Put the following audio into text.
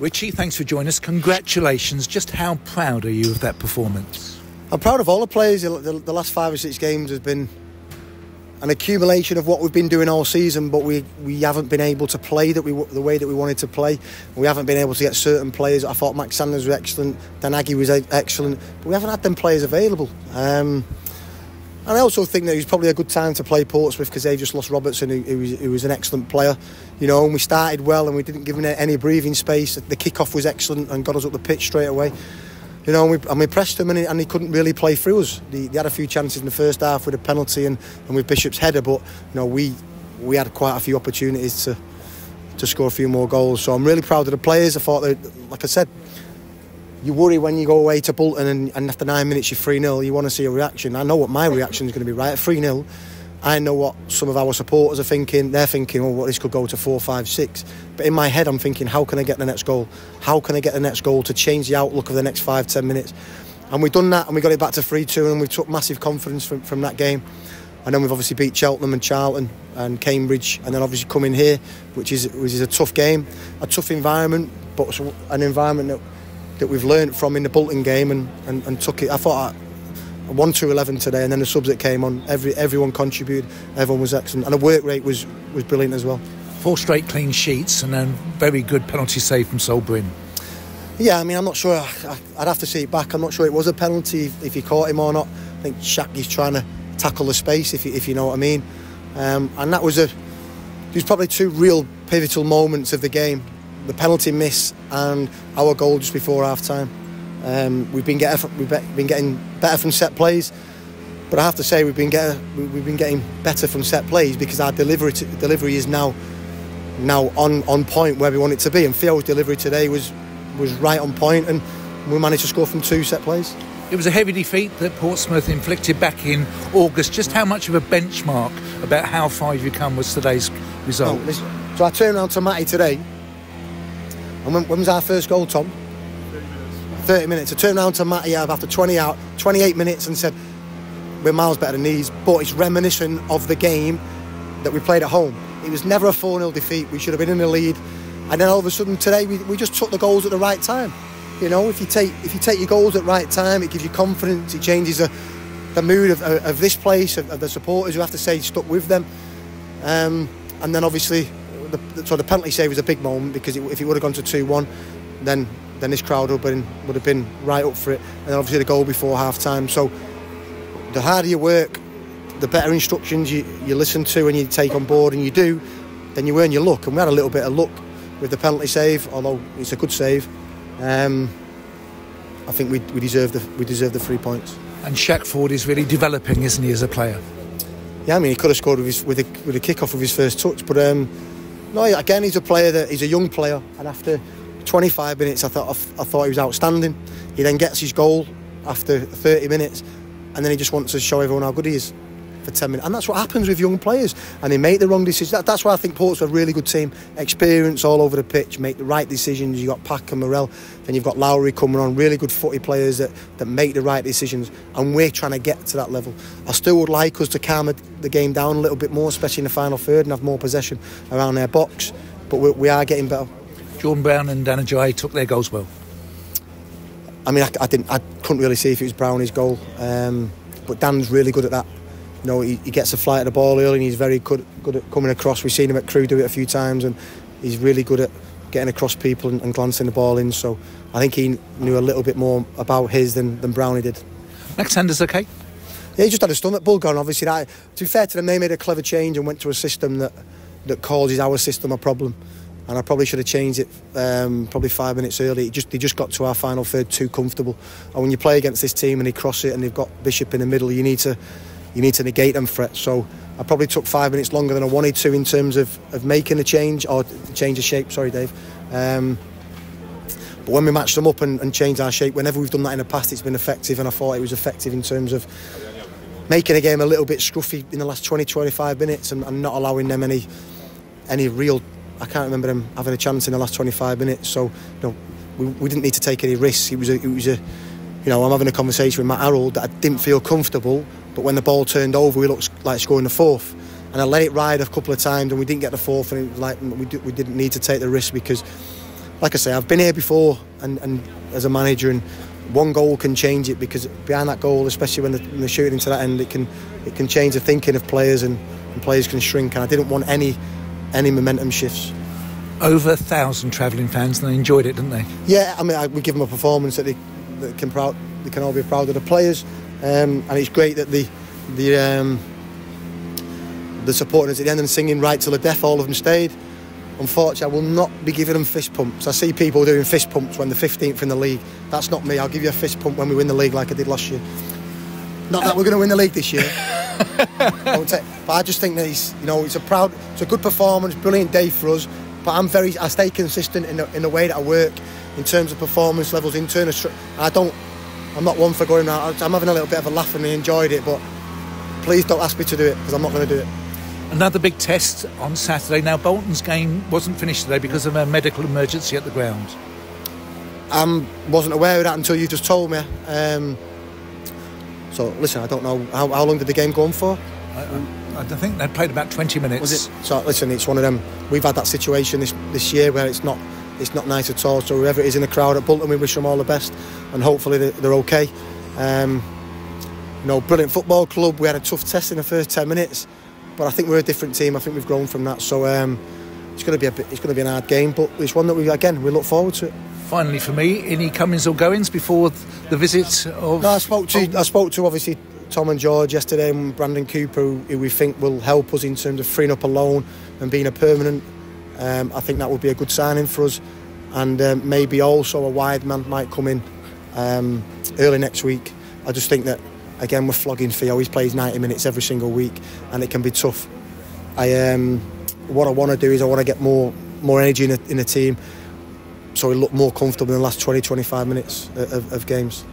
Richie, thanks for joining us. Congratulations. Just how proud are you of that performance? I'm proud of all the players. The, the, the last five or six games has been an accumulation of what we've been doing all season, but we, we haven't been able to play that we the way that we wanted to play. We haven't been able to get certain players. I thought Max Sanders was excellent, Dan Agyei was excellent, but we haven't had them players available. Um, and I also think that it was probably a good time to play Portsmouth because they've just lost Robertson, who, who, was, who, was, an excellent player. You know, and we started well and we didn't give him any breathing space. The kick-off was excellent and got us up the pitch straight away. You know, and we, and we pressed him and he, and he couldn't really play through us. He, had a few chances in the first half with a penalty and, and with Bishop's header, but you know, we we had quite a few opportunities to to score a few more goals. So I'm really proud of the players. I thought that, like I said, you worry when you go away to Bolton and, and after nine minutes you're 3 0, you want to see a reaction. I know what my reaction is going to be right at 3 0. I know what some of our supporters are thinking. They're thinking, oh, well, this could go to 4 5 6. But in my head, I'm thinking, how can I get the next goal? How can I get the next goal to change the outlook of the next five, ten minutes? And we've done that and we got it back to 3 2 and we took massive confidence from, from that game. And then we've obviously beat Cheltenham and Charlton and Cambridge, and then obviously come in here, which is which is a tough game, a tough environment, but an environment that that we've learned from in the Bolton game and, and, and took it. I thought I won to 11 today, and then the subs that came on, every everyone contributed, everyone was excellent, and the work rate was, was brilliant as well. Four straight clean sheets and then very good penalty save from Sol Brynn. Yeah, I mean, I'm not sure. I'd have to see it back. I'm not sure it was a penalty if he caught him or not. I think Shaq trying to tackle the space, if you, if you know what I mean. Um, and that was a. There's probably two real pivotal moments of the game the penalty miss and our goal just before half time. Um, we've been getting we've been getting better from set plays, but I have to say we've been getting we've been getting better from set plays because our delivery to, delivery is now now on on point where we want it to be. And Theo's delivery today was was right on point, and we managed to score from two set plays. It was a heavy defeat that Portsmouth inflicted back in August. Just how much of a benchmark about how far you've come was today's result? So I turned around to Matty today and when, when was our first goal, Tom? 30 minutes. 30 minutes. I turned around to Matty after 20 out, 28 minutes and said, we're miles better than these, but it's reminiscent of the game that we played at home. It was never a 4 0 defeat. We should have been in the lead. And then all of a sudden today, we, we just took the goals at the right time. You know, if you take if you take your goals at the right time, it gives you confidence. It changes the, the mood of, of this place, of, of the supporters who have to say stuck with them. Um, and then obviously the, so the penalty save was a big moment because it, if it would have gone to 2-1 then then this crowd would have, been, would have been right up for it. And obviously the goal before half time so the harder you work the better instructions you, you listen to and you take on board and you do then you earn your luck. And we had a little bit of luck with the penalty save although it's a good save. Um, I think we, we deserve the we deserve the three points. And Shaq Forde is really developing isn't he as a player? Yeah I mean he could have scored with his, with a, with a kick off of his first touch but um, no, again, he's a player that he's a young player, and after 25 minutes, I thought I thought he was outstanding. He then gets his goal after 30 minutes, and then he just wants to show everyone how good he is for 10 minutes. And that's what happens with young players. And they make the wrong decisions. That, that's why I think Port's a really good team. Experience all over the pitch, make the right decisions. You've got Pack and Morrell, then you've got Lowery coming on, really good footy players that, that make the right decisions. And we're trying to get to that level. I still would like us to calm the game down a little bit more, especially in the final third, and have more possession around their box. But we, we are getting better. Jordan Brown and Dan Agyei took their goals well. I mean, I, I, didn't, I couldn't really see if it was Brownie's goal, um, but Dan's really good at that. You know, he, he, gets a flight of the ball early and he's very good, good at coming across. We've seen him at Crewe do it a few times and he's really good at getting across people and, and glancing the ball in. So I think he knew a little bit more about his than, than Brownie did. Next Max Sanders okay? Yeah, he just had a stomach bug on. Obviously, that, to be fair to them, they made a clever change and went to a system that that causes our system a problem. And I probably should have changed it um, probably five minutes early. It just they just got to our final third too comfortable. And when you play against this team and they cross it and they've got Bishop in the middle, you need to you need to negate them threats. So I probably took five minutes longer than I wanted to in terms of, of making a change or change of shape. Sorry, Dave. Um, but when we matched them up and, and, changed our shape, whenever we've done that in the past, it's been effective, and I thought it was effective in terms of making a game a little bit scruffy in the last 20, 25 minutes and, and not allowing them any any real. I can't remember them having a chance in the last 25 minutes. So, you know, we, we didn't need to take any risks. It was a, it was a, you know, I'm having a conversation with Matt Harrold that I didn't feel comfortable but when the ball turned over, we looked like scoring the fourth. And I let it ride a couple of times, and we didn't get the fourth. And it was like we, we didn't need to take the risk because, like I say, I've been here before, and, and as a manager, and one goal can change it because behind that goal, especially when they're, when they're shooting into that end, it can it can change the thinking of players, and, and players can shrink. And I didn't want any any momentum shifts. Over a thousand travelling fans, and they enjoyed it, didn't they? Yeah, I mean, I, we give them a performance that they, that can proud, they can all be proud of the players, um, and it's great that the the um, the supporters at the end and singing right till the death. All of them stayed. Unfortunately, I will not be giving them fist pumps. I see people doing fist pumps when they're 15th in the league. That's not me. I'll give you a fist pump when we win the league, like I did last year. Not that we're going to win the league this year. I take, but I just think that he's, you know, it's a proud, it's a good performance, brilliant day for us. But I'm very, I stay consistent in the, in the way that I work, in terms of performance levels, internal. I don't, I'm not one for going out. I'm having a little bit of a laugh and I enjoyed it, but please don't ask me to do it because I'm not going to do it. Another big test on Saturday. Now, Bolton's game wasn't finished today because of a medical emergency at the ground. I wasn't aware of that until you just told me. Um, so, listen, I don't know. How, how, long did the game go on for? I, I, I think they played about 20 minutes. Was it? So, listen, it's one of them. We've had that situation this, this year where it's not it's not nice at all. So, whoever it is in the crowd at Bolton, we wish them all the best and hopefully they're, they're okay. Um, you know, brilliant football club. We had a tough test in the first 10 minutes but I think we're a different team. I think we've grown from that. So um, it's going to be a bit, it's going to be an hard game, but it's one that we again we look forward to it. Finally, for me, any comings or goings before the visit of? No, I spoke to I spoke to obviously Tom and George yesterday and Brandon Cooper, who we think will help us in terms of freeing up a loan and being a permanent. Um, I think that would be a good signing for us, and um, maybe also a wide man might come in um, early next week. I just think that again, we're flogging Theo. He plays 90 minutes every single week, and it can be tough. I um, what I want to do is I want to get more more energy in the, in a team, so we look more comfortable in the last 20 25 minutes of, of games.